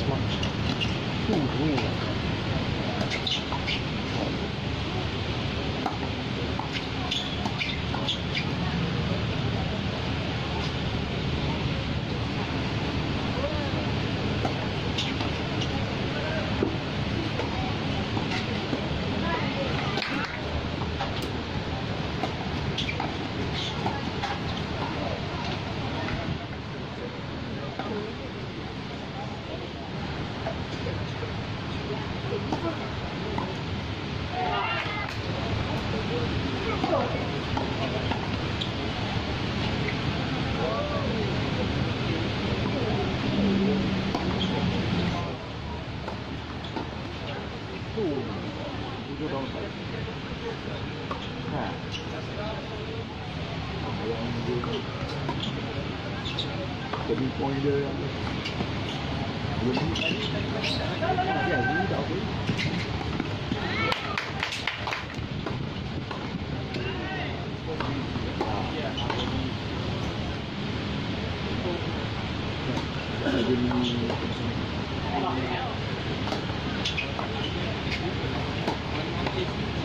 什么？这什么？হ্যাঁ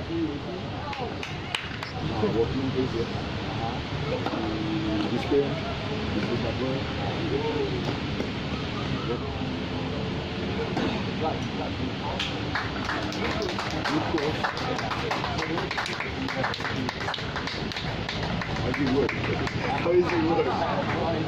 Uh-huh. is. How does it work? How does it work?